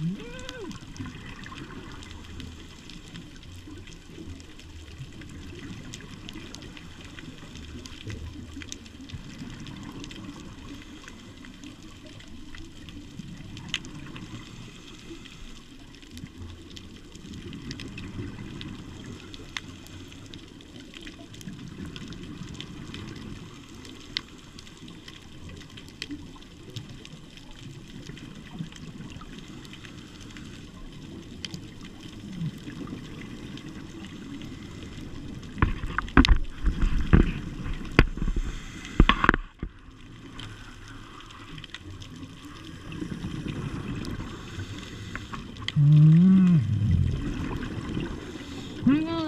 Mm-hmm. 음. 음.